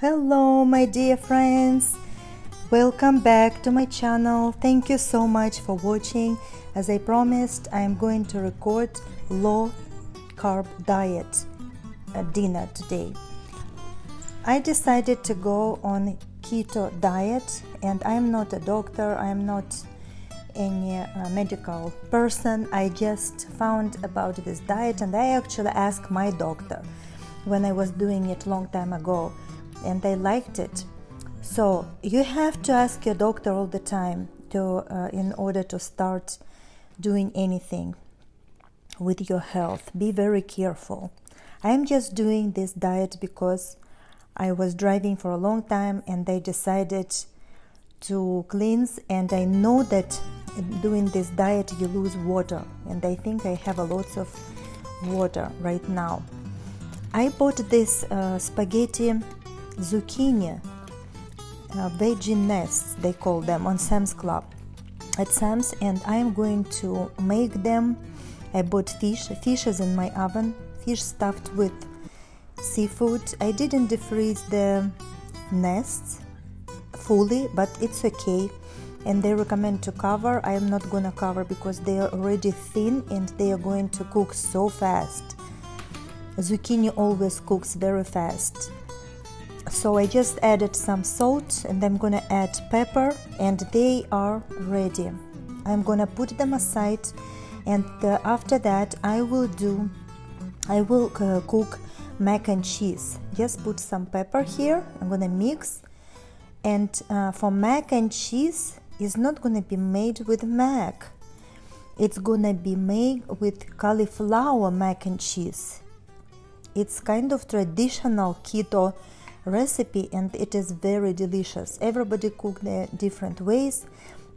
Hello, my dear friends. Welcome back to my channel. Thank you so much for watching. As I promised, I am going to record low carb diet dinner today. I decided to go on keto diet and I'm not a doctor, I'm not any uh, medical person. I just found about this diet and I actually asked my doctor when I was doing it long time ago and I liked it. So you have to ask your doctor all the time to uh, in order to start doing anything with your health. Be very careful. I am just doing this diet because I was driving for a long time and they decided to cleanse and I know that doing this diet you lose water and I think I have a lots of water right now. I bought this uh, spaghetti zucchini uh, veggie nests they call them on Sam's Club. At Sam's and I am going to make them I bought fish. Fish is in my oven fish stuffed with seafood. I didn't defreeze the nests fully but it's okay. And they recommend to cover. I am not gonna cover because they are already thin and they are going to cook so fast. Zucchini always cooks very fast so I just added some salt and I'm gonna add pepper and they are ready. I'm gonna put them aside and uh, after that I will do I will uh, cook mac and cheese. Just put some pepper here. I'm gonna mix and uh, for mac and cheese is not gonna be made with mac. It's gonna be made with cauliflower mac and cheese. It's kind of traditional keto recipe and it is very delicious. Everybody cook the different ways.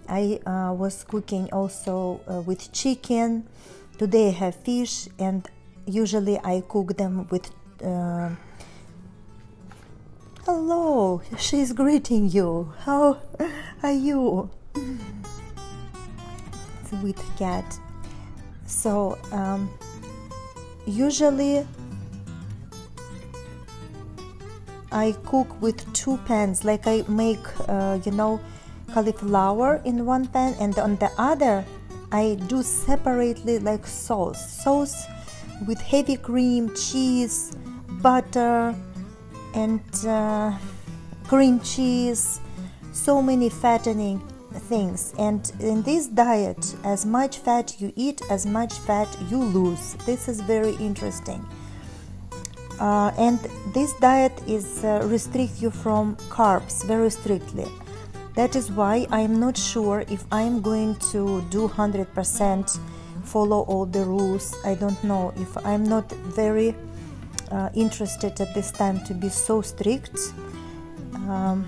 I uh, was cooking also uh, with chicken. Today i have fish and usually i cook them with uh, hello she's greeting you. How are you? Sweet cat. So um, usually I cook with two pans like I make uh, you know cauliflower in one pan and on the other I do separately like sauce. Sauce with heavy cream cheese butter and uh, cream cheese so many fattening things. And in this diet as much fat you eat as much fat you lose. This is very interesting uh, and this diet is uh, restrict you from carbs very strictly. That is why i'm not sure if i'm going to do 100% follow all the rules. I don't know if i'm not very uh, interested at this time to be so strict um,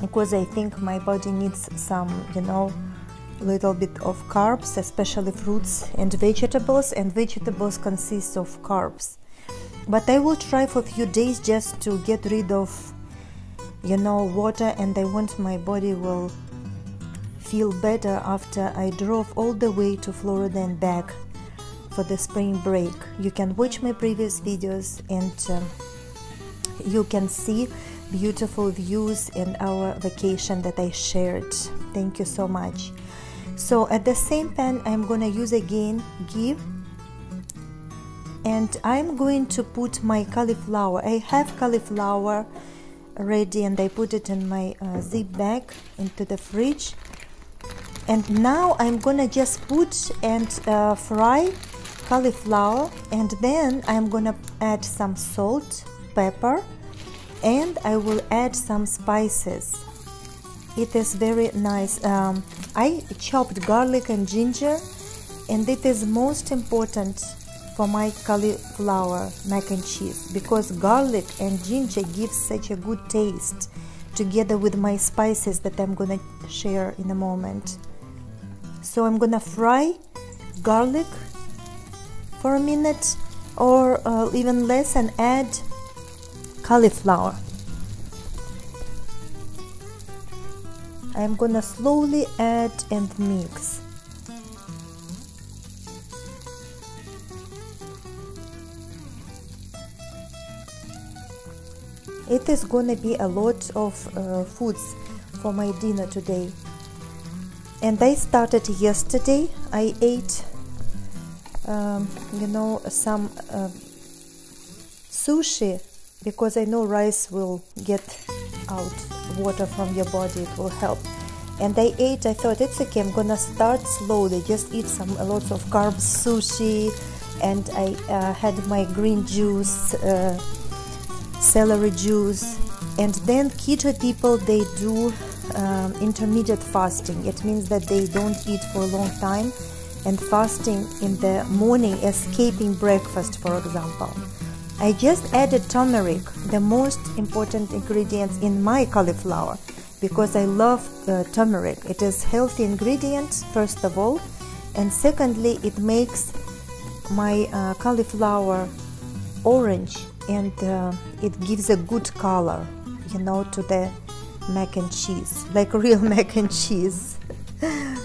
because i think my body needs some you know little bit of carbs especially fruits and vegetables. And vegetables consist of carbs but I will try for a few days just to get rid of you know water and I want my body will feel better after I drove all the way to Florida and back for the spring break. You can watch my previous videos and um, you can see beautiful views in our vacation that I shared. Thank you so much. So at the same pan I'm gonna use again ghee and I'm going to put my cauliflower. I have cauliflower ready and I put it in my uh, zip bag into the fridge. And now I'm gonna just put and uh, fry cauliflower and then I'm gonna add some salt pepper and I will add some spices. It is very nice. Um, I chopped garlic and ginger and it is most important for my cauliflower mac and cheese because garlic and ginger give such a good taste together with my spices that I'm gonna share in a moment. So I'm gonna fry garlic for a minute or uh, even less and add cauliflower. I'm gonna slowly add and mix. Is gonna be a lot of uh, foods for my dinner today. And I started yesterday. I ate um, you know some uh, sushi because I know rice will get out water from your body. It will help. And I ate I thought it's okay I'm gonna start slowly. Just eat some lots of carbs sushi. And I uh, had my green juice uh, celery juice and then keto people they do um, intermediate fasting. It means that they don't eat for a long time and fasting in the morning escaping breakfast for example. I just added turmeric the most important ingredients in my cauliflower because I love uh, turmeric. It is healthy ingredient first of all and secondly it makes my uh, cauliflower orange and uh, it gives a good color you know to the mac and cheese like real mac and cheese.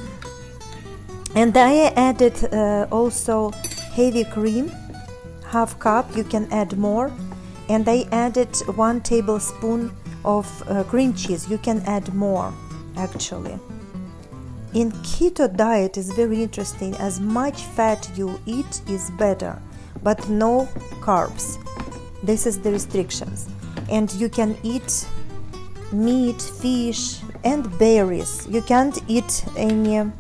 And I added uh, also heavy cream half cup you can add more. And I added one tablespoon of uh, cream cheese you can add more actually. In keto diet is very interesting as much fat you eat is better but no carbs this is the restrictions. And you can eat meat fish and berries. You can't eat any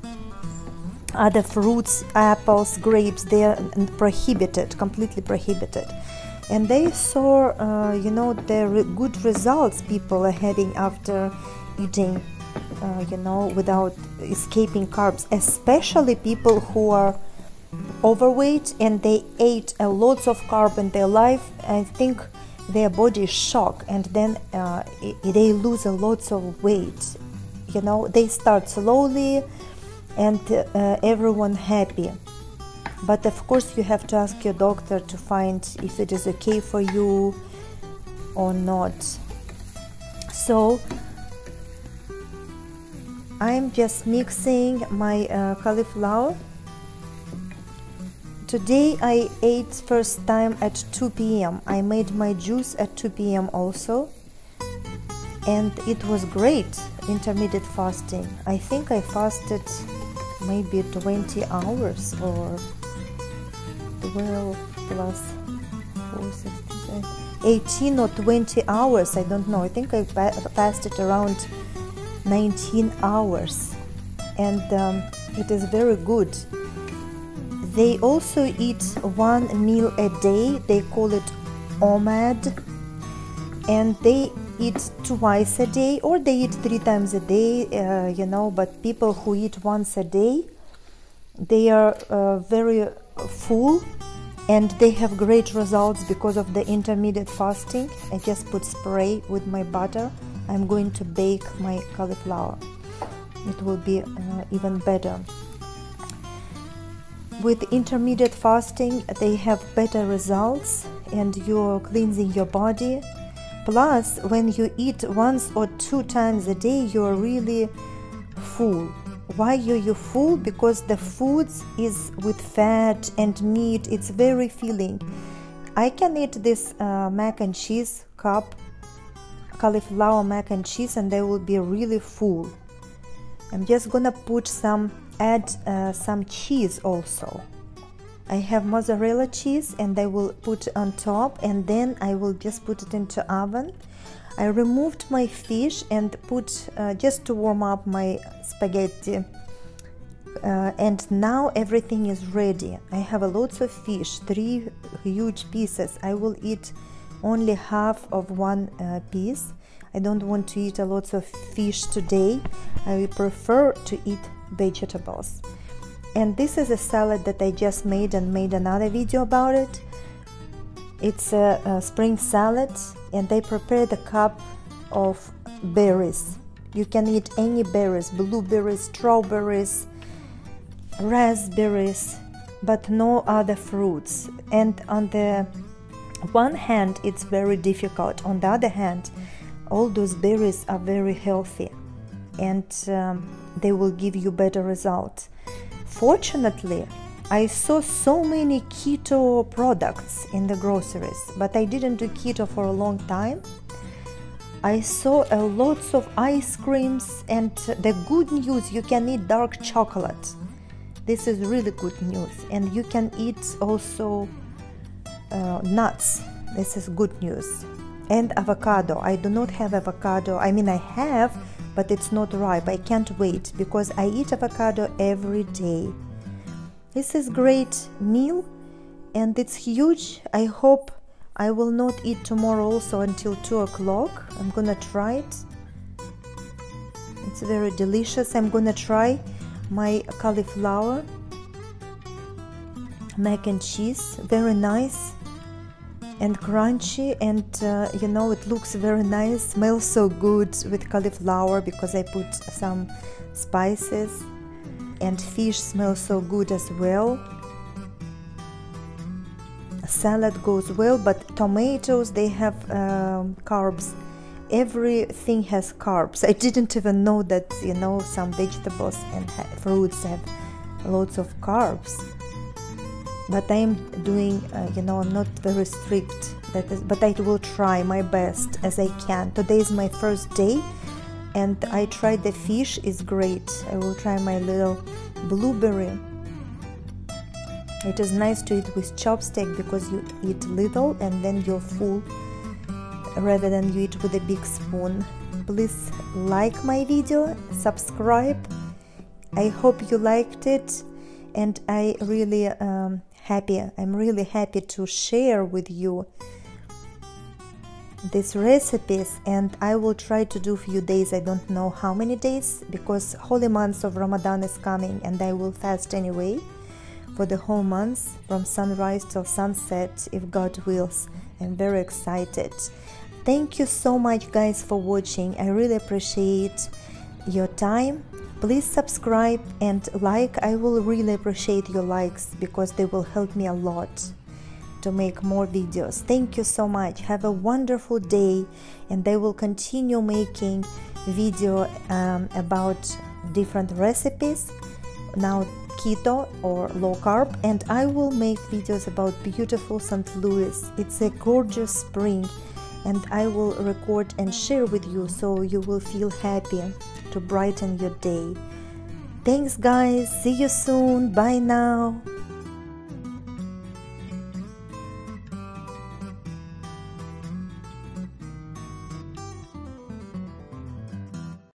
other fruits apples grapes. They are prohibited completely prohibited. And they saw uh, you know the re- good results people are having after eating uh, you know without escaping carbs especially people who are overweight and they ate a lots of carb in their life i think their body shock and then uh, they lose a lots of weight you know? They start slowly and uh, everyone happy. But of course you have to ask your doctor to find if it is okay for you or not. So I'm just mixing my uh, cauliflower today I ate first time at 2 p.m. I made my juice at 2 p.m. also and it was great intermediate fasting I think I fasted maybe 20 hours or 12 plus 4, 16, 18 or 20 hours I don't know I think I fasted around 19 hours and um, it is very good they also eat one meal a day. They call it OMAD. And they eat twice a day or they eat three times a day uh, you know but people who eat once a day they are uh, very full and they have great results because of the intermediate fasting. I just put spray with my butter. I'm going to bake my cauliflower. It will be uh, even better with intermediate fasting they have better results and you're cleansing your body Plus, when you eat once or two times a day, you're really full. Why are you full? Because the food is with fat and meat. It's very filling. I can eat this uh, mac and cheese cup, cauliflower mac and cheese, and they will be really full. I'm just gonna put some, add uh, some cheese also. I have mozzarella cheese and I will put on top and then I will just put it into oven. I removed my fish and put uh, just to warm up my spaghetti. Uh, and now everything is ready. I have a lots of fish, three huge pieces. I will eat only half of one uh, piece. I don't want to eat a lot of fish today. I prefer to eat vegetables. And this is a salad that I just made and made another video about it. It's a, a spring salad and I prepared a cup of berries. You can eat any berries blueberries strawberries raspberries but no other fruits. And on the one hand it's very difficult. On the other hand all those berries are very healthy and um, they will give you better results Fortunately, I saw so many keto products in the groceries, but I didn't do keto for a long time. I saw a lots of ice creams and the good news you can eat dark chocolate. This is really good news and you can eat also uh, nuts. This is good news. And avocado. I do not have avocado. I mean I have, but it's not ripe. I can't wait because I eat avocado every day. This is great meal and it's huge. I hope I will not eat tomorrow also until 2 o'clock. I'm gonna try it. It's very delicious. I'm gonna try my cauliflower mac and cheese. Very nice and crunchy and uh, you know it looks very nice. Smells so good with cauliflower because I put some spices and fish smells so good as well. Salad goes well but tomatoes they have um, carbs. Everything has carbs. I didn't even know that you know some vegetables and fruits have lots of carbs but i'm doing uh, you know i'm not very strict that is, but i will try my best as i can today is my first day and i tried the fish is great i will try my little blueberry it is nice to eat with chopstick because you eat little and then you're full rather than you eat with a big spoon. Please like my video, subscribe. I hope you liked it and I really um, happy. I'm really happy to share with you these recipes and I will try to do few days I don't know how many days because holy month of Ramadan is coming and I will fast anyway for the whole month from sunrise till sunset if God wills. I'm very excited. Thank you so much, guys, for watching. I really appreciate your time. Please subscribe and like. I will really appreciate your likes because they will help me a lot to make more videos. Thank you so much. Have a wonderful day, and I will continue making video um, about different recipes. Now keto or low carb and I will make videos about beautiful St. Louis. It's a gorgeous spring and I will record and share with you so you will feel happy to brighten your day. Thanks guys, see you soon, bye now.